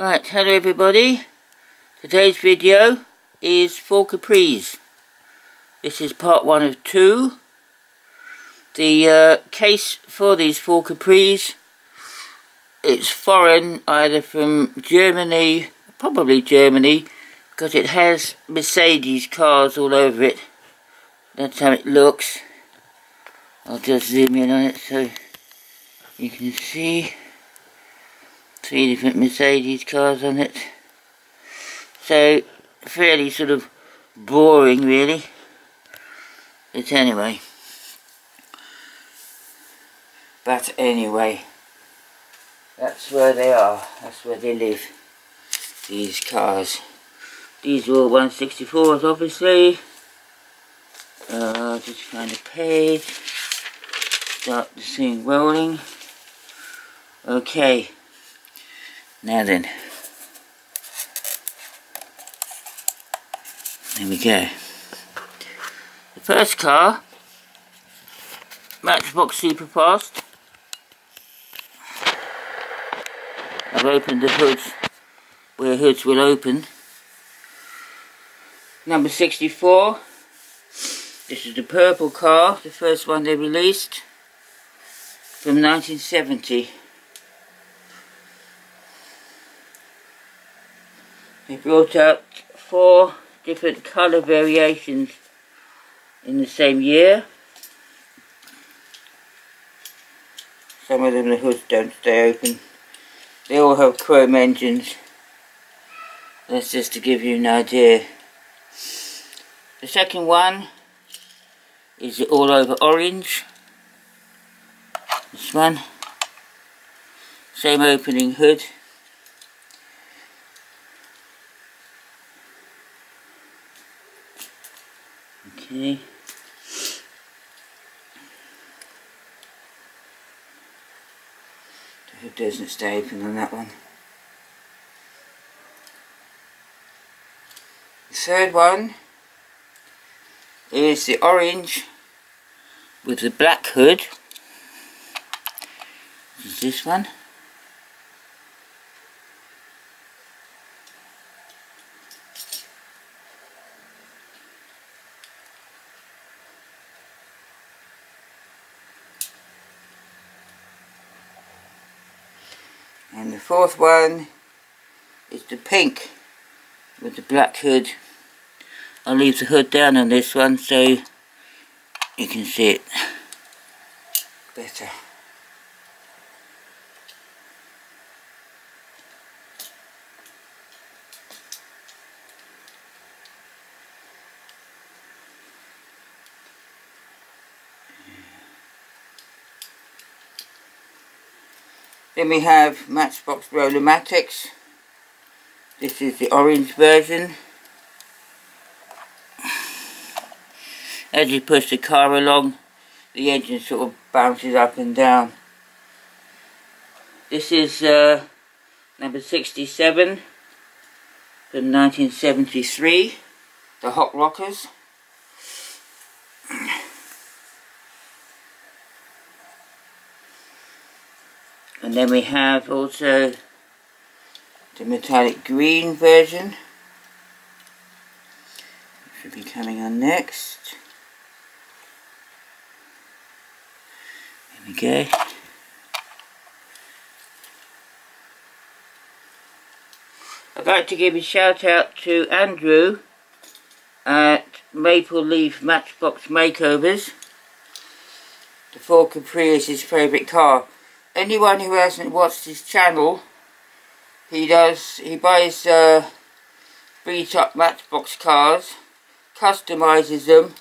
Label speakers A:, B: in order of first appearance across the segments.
A: Right, hello everybody. Today's video is for Capri's. This is part one of two. The uh, case for these Ford Capri's, it's foreign, either from Germany, probably Germany, because it has Mercedes cars all over it. That's how it looks. I'll just zoom in on it so you can see three different Mercedes cars on it. So, fairly sort of boring really. But anyway. But anyway. That's where they are. That's where they live. These cars. These are all 164s obviously. Uh, just find a page. Start the thing rolling. Okay. Now then. There we go. The first car, Matchbox Super Fast. I've opened the hoods where hoods will open. Number 64. This is the purple car, the first one they released from 1970. They brought out four different colour variations in the same year. Some of them the hoods don't stay open. They all have chrome engines. That's just to give you an idea. The second one is all over orange. This one. Same opening hood. Okay. Hood doesn't stay open on that one. The third one is the orange with the black hood. This is this one. And the fourth one is the pink with the black hood. I'll leave the hood down on this one so you can see it Then we have Matchbox Rolamatics. This is the orange version. As you push the car along, the engine sort of bounces up and down. This is uh, number 67 from 1973, the Hot Rockers. And then we have also the metallic green version. Should be coming on next. There we go. I'd like to give a shout out to Andrew at Maple Leaf Matchbox Makeovers. The Ford Capri is his favourite car anyone who hasn't watched his channel, he does, he buys uh, beat up Matchbox cars, customises them,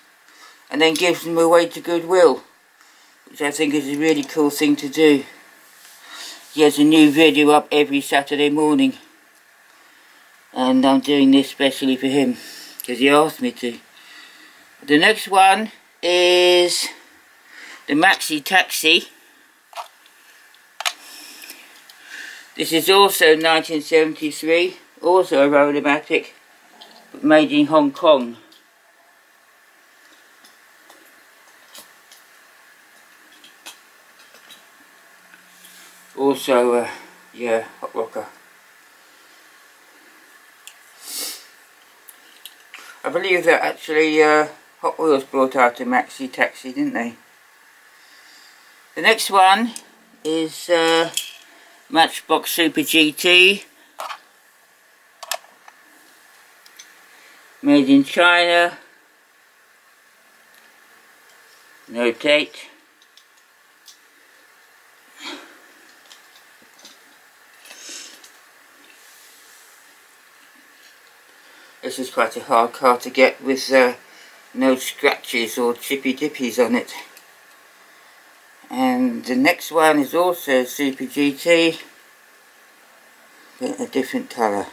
A: and then gives them away to Goodwill, which I think is a really cool thing to do. He has a new video up every Saturday morning, and I'm doing this specially for him, because he asked me to. The next one is the Maxi Taxi. This is also 1973, also a Rolamatic, but made in Hong Kong. Also, uh, yeah, hot rocker. I believe that actually uh, Hot Wheels brought out a Maxi Taxi, didn't they? The next one is uh, Matchbox Super GT. Made in China. No date. This is quite a hard car to get with uh, no scratches or chippy dippies on it. And the next one is also Super GT, but a different colour.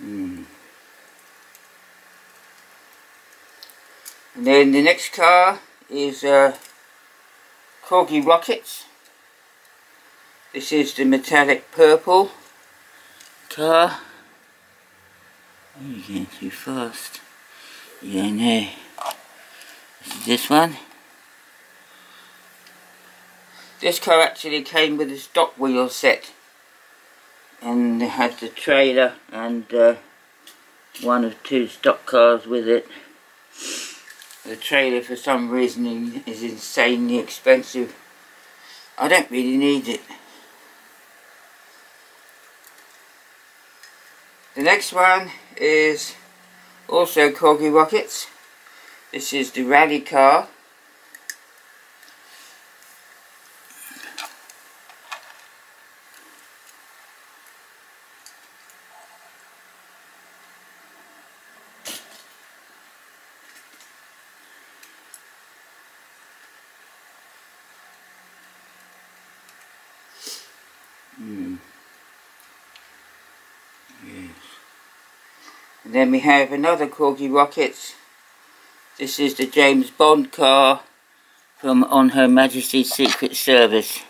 A: Mm. And then the next car is uh, Corgi Rockets. This is the metallic purple car. Oh, you're getting too fast. Yeah, no. This is this one. This car actually came with a stock wheel set and it had the trailer and uh, one of two stock cars with it. The trailer for some reason is insanely expensive. I don't really need it. The next one is also Corgi Rockets. This is the rally car. And then we have another Corgi Rockets. This is the James Bond car from On Her Majesty's Secret Service.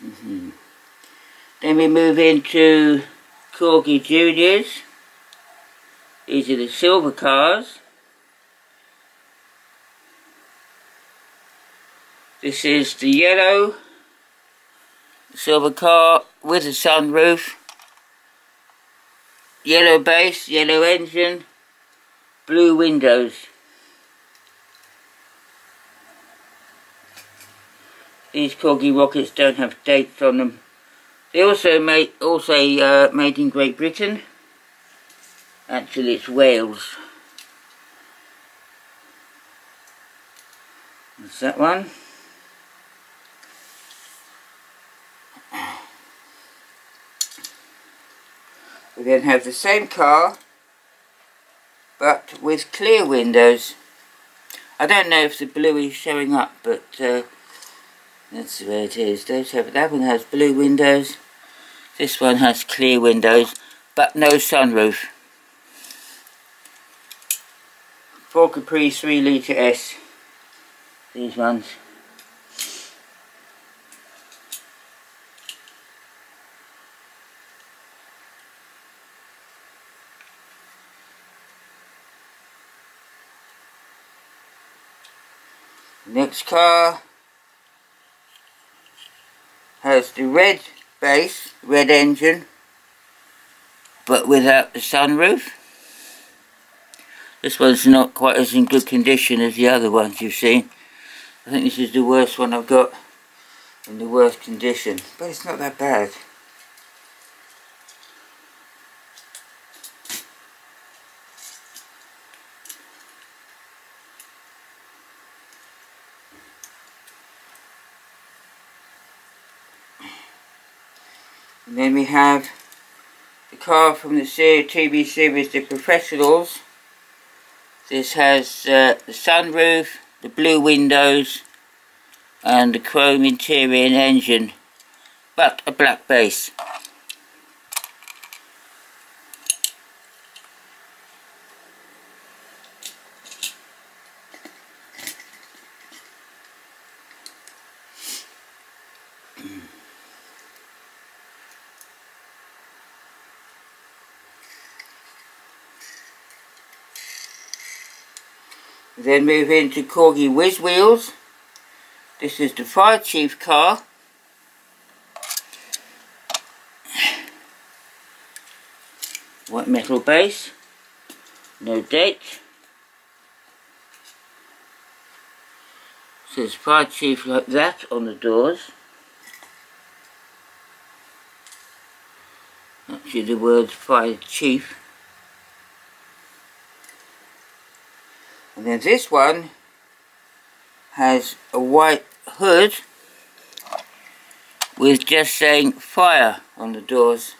A: Mm -hmm. Then we move into Corgi Juniors. These are the silver cars. This is the yellow silver car with a sunroof. Yellow base, yellow engine, blue windows. These Corgi rockets don't have dates on them. They also made also uh, made in Great Britain. Actually, it's Wales. That's that one. We then have the same car, but with clear windows. I don't know if the blue is showing up, but uh, that's the way it is. Those have, that one has blue windows. This one has clear windows, but no sunroof. Ford Capri 3 litre S. These ones. Next car has the red base, red engine, but without the sunroof. This one's not quite as in good condition as the other ones you've seen. I think this is the worst one I've got in the worst condition, but it's not that bad. We have the car from the TV series The Professionals. This has uh, the sunroof, the blue windows and the chrome interior and engine but a black base. Then move into Corgi Whiz Wheels. This is the Fire Chief car. White metal base. No date. Says Fire Chief like that on the doors. Actually the words Fire Chief. And then this one has a white hood with just saying fire on the doors.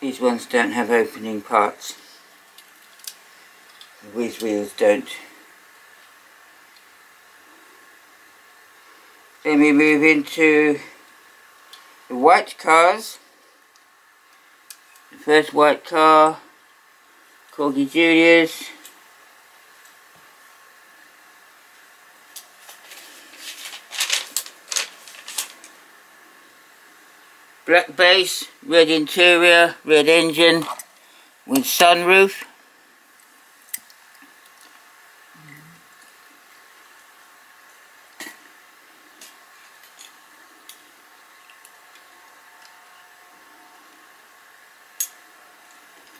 A: These ones don't have opening parts. The wheels don't. Then we move into the white cars. The first white car, Corgi Juniors. Black base, red interior, red engine with sunroof.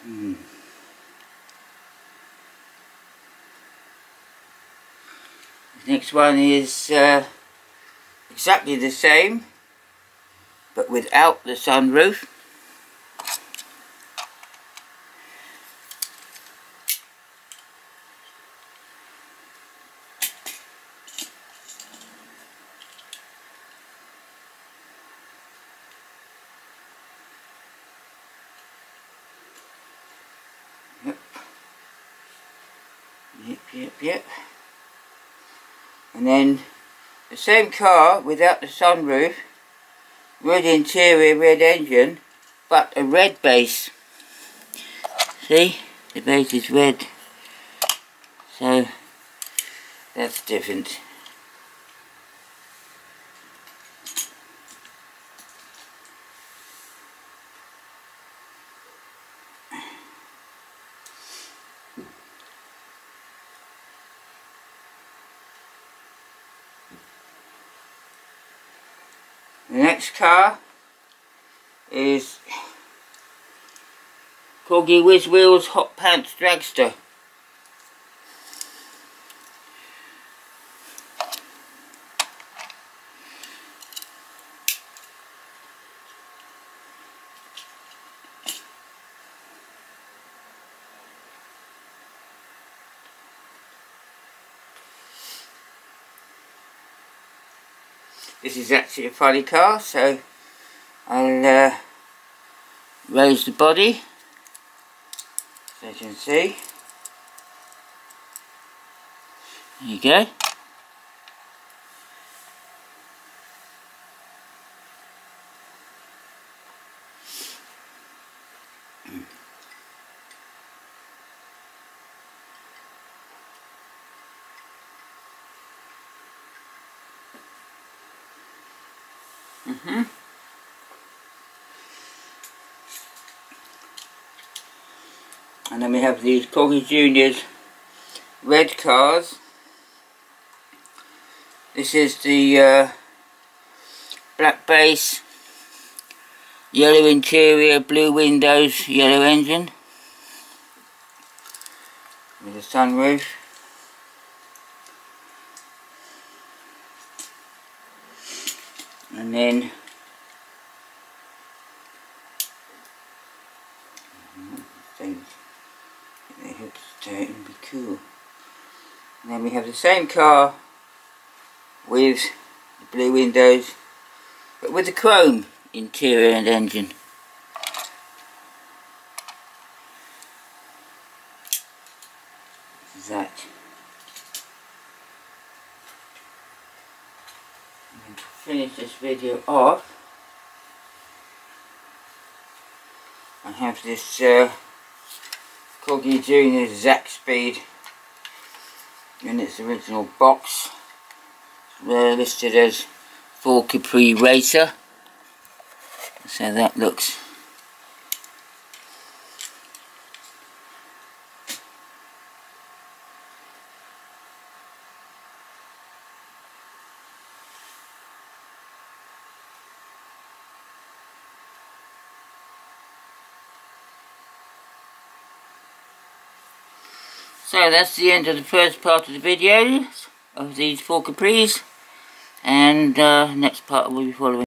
A: The next one is uh, exactly the same but without the sunroof. Yep. Yep, yep. And then the same car without the sunroof red interior, red engine, but a red base. See, the base is red, so that's different. The next car is Corgi Whiz Wheels Hot Pants Dragster. This is actually a funny car, so I'll uh, raise the body, as you can see. There you go. Mm hmm And then we have these Corgi Juniors red cars. This is the uh, black base, yellow interior, blue windows, yellow engine with a sunroof. And then things they have to stay and be cool. And then we have the same car with the blue windows but with the chrome interior and engine. that. And to finish this video off, I have this uh, Corgi Junior Zakspeed in its original box. They're listed as Ford Capri Racer. So that looks So that's the end of the first part of the video of these Ford Capris and uh, next part will be following.